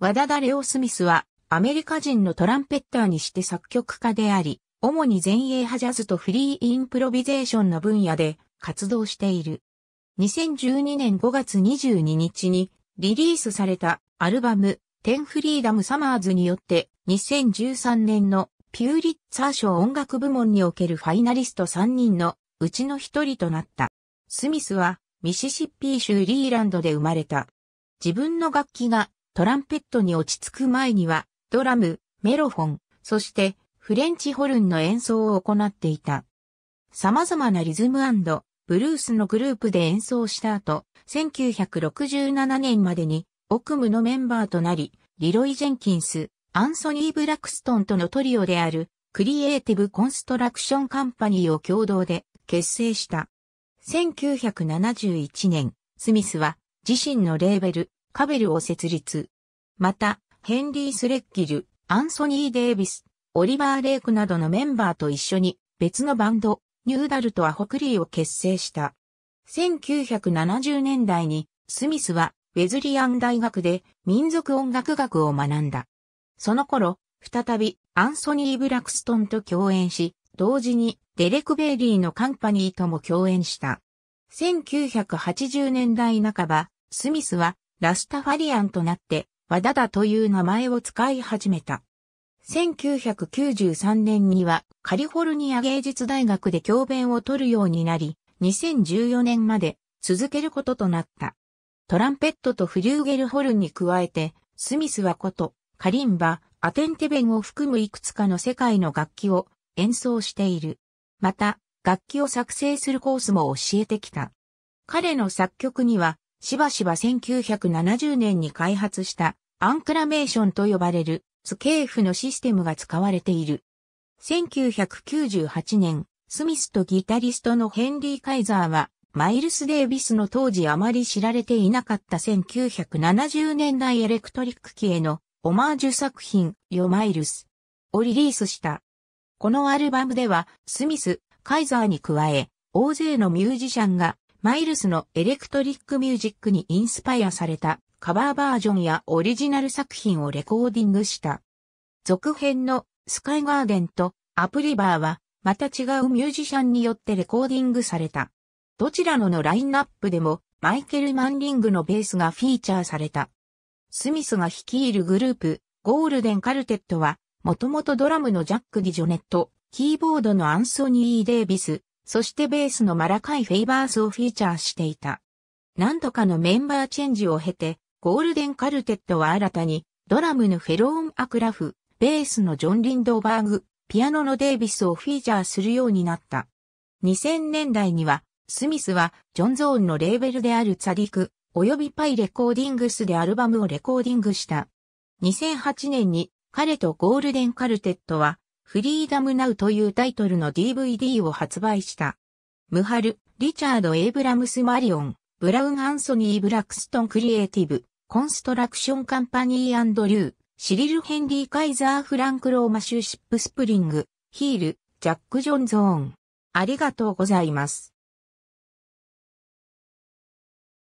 ワダダ・レオ・スミスはアメリカ人のトランペッターにして作曲家であり、主に前衛派ジャズとフリーインプロビゼーションの分野で活動している。2012年5月22日にリリースされたアルバムテンフリーダムサマーズによって2013年のピューリッツァー賞音楽部門におけるファイナリスト3人のうちの一人となった。スミスはミシシッピー州リーランドで生まれた。自分の楽器がトランペットに落ち着く前にはドラム、メロフォン、そしてフレンチホルンの演奏を行っていた。様々なリズムブルースのグループで演奏した後、1967年までにオクムのメンバーとなり、リロイ・ジェンキンス、アンソニー・ブラクストンとのトリオであるクリエイティブ・コンストラクション・カンパニーを共同で結成した。1971年、スミスは自身のレーベル、カベルを設立。また、ヘンリー・スレッギル、アンソニー・デイビス、オリバー・レイクなどのメンバーと一緒に別のバンド、ニューダルト・アホクリーを結成した。1970年代にスミスはウェズリアン大学で民族音楽学を学んだ。その頃、再びアンソニー・ブラクストンと共演し、同時にデレク・ベイリーのカンパニーとも共演した。1980年代半ば、スミスはラスタファリアンとなってワダダという名前を使い始めた。1993年にはカリフォルニア芸術大学で教鞭を取るようになり、2014年まで続けることとなった。トランペットとフリューゲルホルンに加えて、スミスはこと、カリンバ、アテンテベンを含むいくつかの世界の楽器を演奏している。また、楽器を作成するコースも教えてきた。彼の作曲には、しばしば1970年に開発したアンクラメーションと呼ばれるスケーフのシステムが使われている。1998年、スミスとギタリストのヘンリー・カイザーは、マイルス・デイビスの当時あまり知られていなかった1970年代エレクトリック機へのオマージュ作品、ヨマイルスをリリースした。このアルバムでは、スミス、カイザーに加え、大勢のミュージシャンが、マイルスのエレクトリックミュージックにインスパイアされたカバーバージョンやオリジナル作品をレコーディングした。続編のスカイガーデンとアプリバーはまた違うミュージシャンによってレコーディングされた。どちらののラインナップでもマイケル・マンリングのベースがフィーチャーされた。スミスが率いるグループ、ゴールデンカルテットは、もともとドラムのジャック・ディジョネット、キーボードのアンソニー・デイビス、そしてベースのマラカイ・フェイバースをフィーチャーしていた。何度かのメンバーチェンジを経て、ゴールデンカルテットは新たに、ドラムのフェローン・アクラフ、ベースのジョン・リンドーバーグ、ピアノのデイビスをフィーチャーするようになった。2000年代には、スミスは、ジョン・ゾーンのレーベルであるツァディク、及びパイレコーディングスでアルバムをレコーディングした。2008年に、彼とゴールデンカルテットは、 Freedom Now というタイトルの DVD を発売した。ムハル・リチャード・エイブラムス、マリオン・ブラウン、アンソニー・ブラクストン、クリエイティブ・コンストラクション・カンパニー、アンドリュー・シリル、ヘンリー・カイザー、フランク・ロー、マシュー・シップ、スプリング・ヒール・ジャック、ジョン・ゾーン。ありがとうございます。